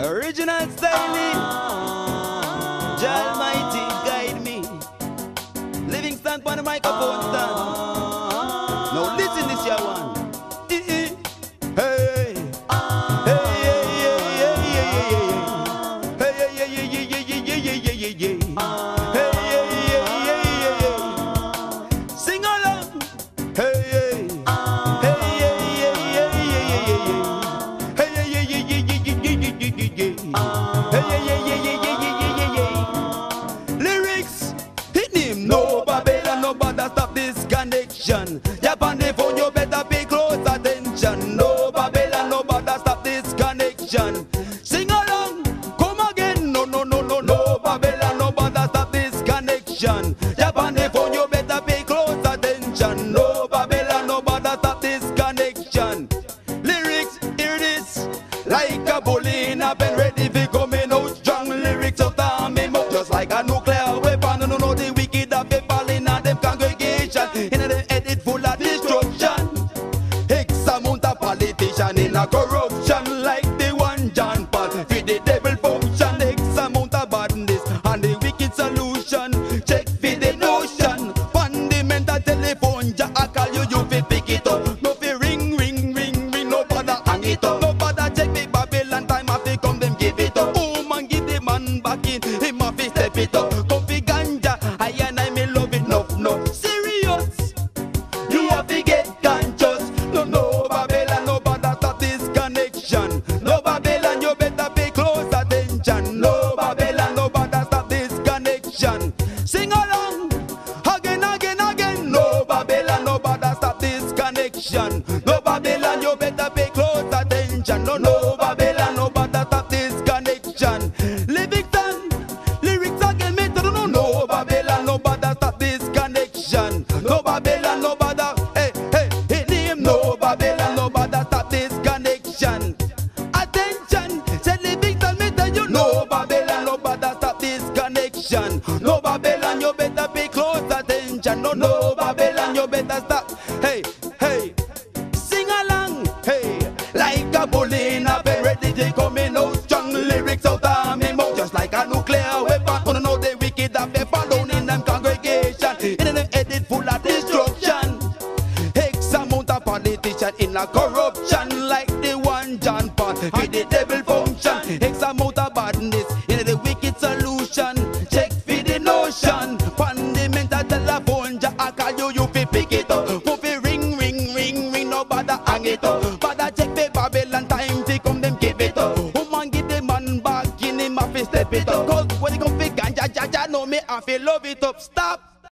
Original styling. Jah Almighty guide me. Livingston on the microphone stand. Now listen this your one. Eh, connection. Sing along, come again. No, no, no, no, no Babylon, no bother stop this connection. Japan, the phone, you better pay close attention. No Babylon, no bother stop this connection. Lyrics, hear this, like a bully in a pen, ready for coming out strong. Lyrics of me mouth, just like a nuclear weapon. No, no, no, the wicked have been falling on them congregation. In them headed full of destruction. X amount politician in a corruption, in, him a fi step it up. Come fi ganja, I and I me love it, no, no. Serious. You have to get conscious. No, no, Babylon, no bother stop this connection. No, Babylon, you better pay close attention. No, Babylon, no bother stop this connection. Sing along, again, again, again. No, Babylon, no bother stop this connection. No, Babylon, you better pay close attention. No, no, Babylon, No, Babylon, no bother stop this connection. Attention, say Livingston, me tell you, no, Babylon, no bother stop this connection. No, Babylon, you better pay close attention. No, no, Babylon, you better stop. Hey, hey, in a corruption, like the one John Paul with the devil function. X amount of badness in the wicked solution. Check for the notion, fundamental telephone. Ja, I call you, you fi pick it up. Go fi ring, ring, ring, ring, no bother hang it up. Bother check the Babylon time fi come them give it up. Woman give the man back in him a fi step it up. Cause when it come fi ganja, ja, ja, know me I fi love it up. Stop.